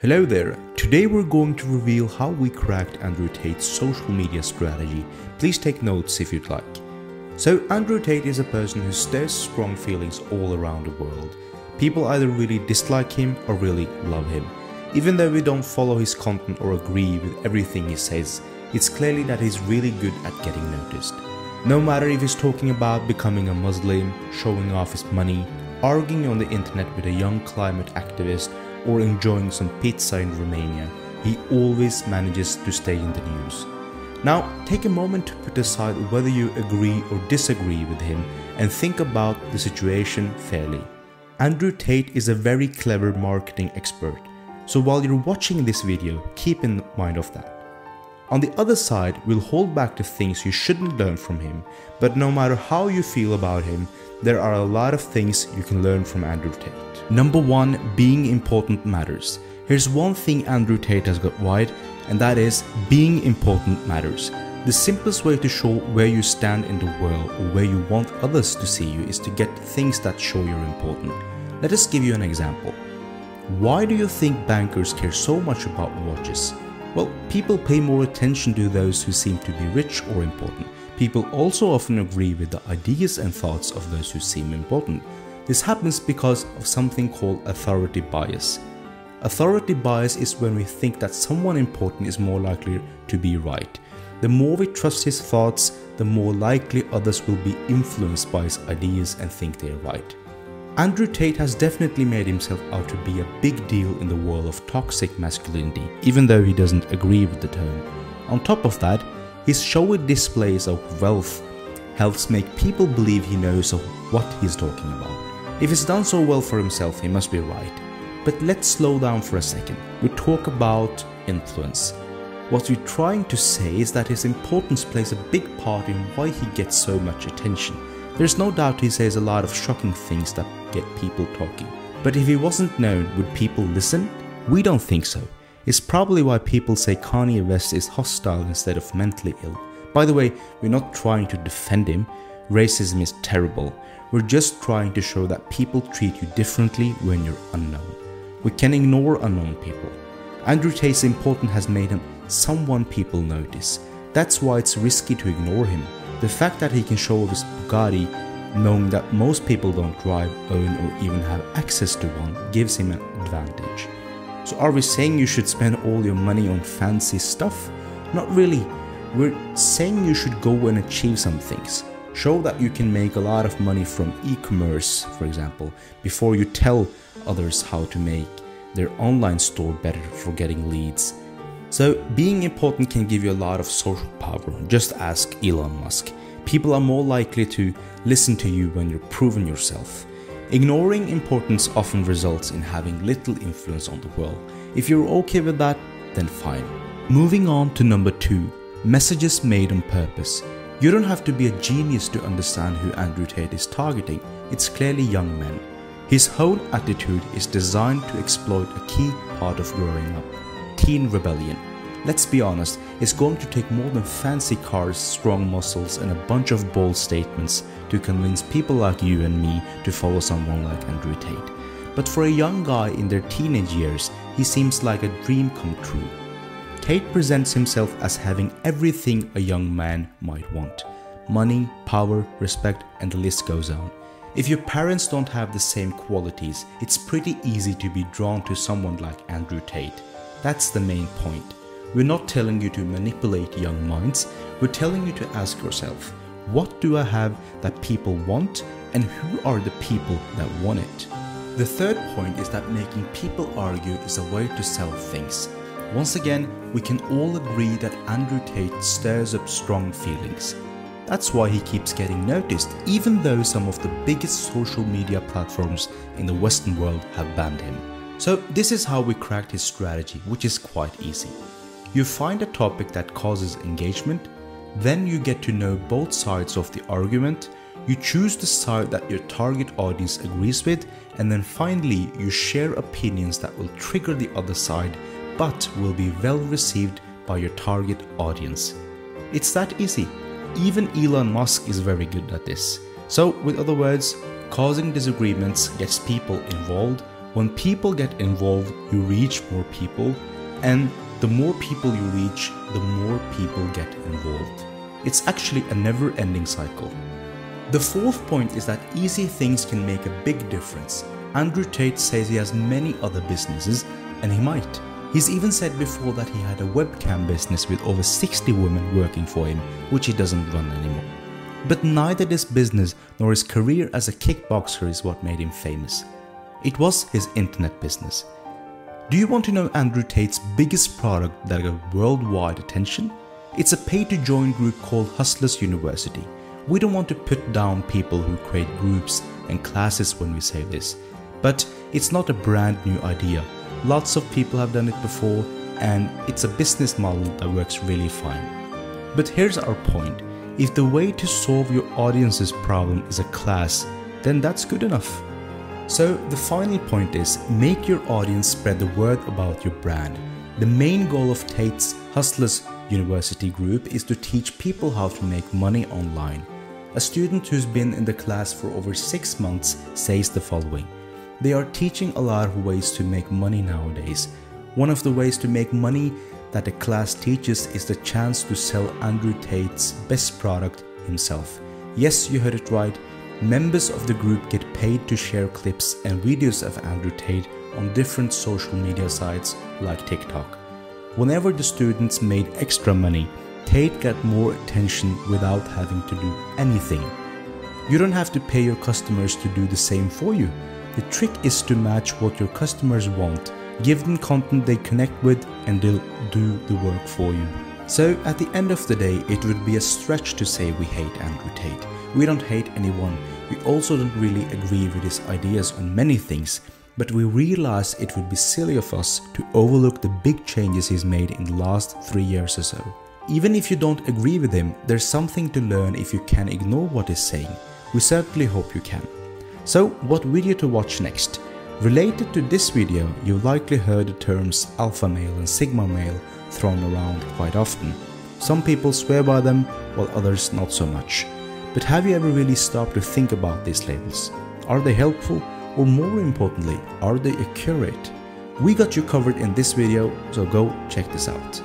Hello there, today we're going to reveal how we cracked Andrew Tate's social media strategy. Please take notes if you'd like. So Andrew Tate is a person who stirs strong feelings all around the world. People either really dislike him or really love him. Even though we don't follow his content or agree with everything he says, it's clearly that he's really good at getting noticed. No matter if he's talking about becoming a Muslim, showing off his money, arguing on the internet with a young climate activist, or enjoying some pizza in Romania, he always manages to stay in the news. Now, take a moment to put aside whether you agree or disagree with him and think about the situation fairly. Andrew Tate is a very clever marketing expert, so while you're watching this video, keep in mind of that. On the other side, we'll hold back the things you shouldn't learn from him, but no matter how you feel about him, there are a lot of things you can learn from Andrew Tate. Number 1. Being important matters. Here's one thing Andrew Tate has got right, and that is being important matters. The simplest way to show where you stand in the world or where you want others to see you is to get things that show you're important. Let us give you an example. Why do you think bankers care so much about watches? Well, people pay more attention to those who seem to be rich or important. People also often agree with the ideas and thoughts of those who seem important. This happens because of something called authority bias. Authority bias is when we think that someone important is more likely to be right. The more we trust his thoughts, the more likely others will be influenced by his ideas and think they're right. Andrew Tate has definitely made himself out to be a big deal in the world of toxic masculinity, even though he doesn't agree with the term. On top of that, his showy displays of wealth helps make people believe he knows of what he's talking about. If he's done so well for himself, he must be right. But let's slow down for a second. We talk about influence. What we're trying to say is that his importance plays a big part in why he gets so much attention. There's no doubt he says a lot of shocking things that get people talking. But if he wasn't known, would people listen? We don't think so. It's probably why people say Kanye West is hostile instead of mentally ill. By the way, we're not trying to defend him. Racism is terrible. We're just trying to show that people treat you differently when you're unknown. We can ignore unknown people. Andrew Tate's importance has made him someone people notice. That's why it's risky to ignore him. The fact that he can show off his Bugatti knowing that most people don't drive, own or even have access to one gives him an advantage. So are we saying you should spend all your money on fancy stuff? Not really. We're saying you should go and achieve some things. Show that you can make a lot of money from e-commerce, for example, before you tell others how to make their online store better for getting leads. So being important can give you a lot of social power. Just ask Elon Musk. People are more likely to listen to you when you're proven yourself. Ignoring importance often results in having little influence on the world. If you're okay with that, then fine. Moving on to number 2 Messages made on purpose. You don't have to be a genius to understand who Andrew Tate is targeting, it's clearly young men. His whole attitude is designed to exploit a key part of growing up teen rebellion. Let's be honest, it's going to take more than fancy cars, strong muscles, and a bunch of bold statements to convince people like you and me to follow someone like Andrew Tate. But for a young guy in their teenage years, he seems like a dream come true. Tate presents himself as having everything a young man might want money, power, respect, and the list goes on. If your parents don't have the same qualities, it's pretty easy to be drawn to someone like Andrew Tate. That's the main point. We're not telling you to manipulate young minds, we're telling you to ask yourself, what do I have that people want and who are the people that want it? The third point is that making people argue is a way to sell things. Once again, we can all agree that Andrew Tate stirs up strong feelings. That's why he keeps getting noticed, even though some of the biggest social media platforms in the Western world have banned him. So, this is how we cracked his strategy, which is quite easy. You find a topic that causes engagement, then you get to know both sides of the argument, you choose the side that your target audience agrees with, and then finally you share opinions that will trigger the other side but will be well received by your target audience. It's that easy. Even Elon Musk is very good at this. So, with other words, causing disagreements gets people involved, When people get involved, you reach more people, and the more people you reach, the more people get involved. It's actually a never ending cycle. The fourth point is that easy things can make a big difference. Andrew Tate says he has many other businesses, and he might. He's even said before that he had a webcam business with over 60 women working for him, which he doesn't run anymore. But neither this business nor his career as a kickboxer is what made him famous. It was his internet business. Do you want to know Andrew Tate's biggest product that got worldwide attention? It's a pay to join group called Hustlers University. We don't want to put down people who create groups and classes when we say this, but it's not a brand new idea. Lots of people have done it before, and it's a business model that works really fine. But here's our point if the way to solve your audience's problem is a class, then that's good enough. So, the final point is make your audience spread the word about your brand. The main goal of Tate's Hustlers University group is to teach people how to make money online. A student who's been in the class for over six months says the following They are teaching a lot of ways to make money nowadays. One of the ways to make money that the class teaches is the chance to sell Andrew Tate's best product himself. Yes, you heard it right. Members of the group get paid to share clips and videos of Andrew Tate on different social media sites like TikTok. Whenever the students made extra money, Tate got more attention without having to do anything. You don't have to pay your customers to do the same for you. The trick is to match what your customers want give them content they connect with, and they'll do the work for you. So, at the end of the day, it would be a stretch to say we hate Andrew Tate. We don't hate anyone. We also don't really agree with his ideas on many things, but we realize it would be silly of us to overlook the big changes he's made in the last three years or so. Even if you don't agree with him, there's something to learn if you can ignore what he's saying. We certainly hope you can. So, what video to watch next? Related to this video, you've likely heard the terms alpha male and sigma male thrown around quite often. Some people swear by them, while others not so much. But have you ever really stopped to think about these labels? Are they helpful? Or more importantly, are they accurate? We got you covered in this video, so go check this out.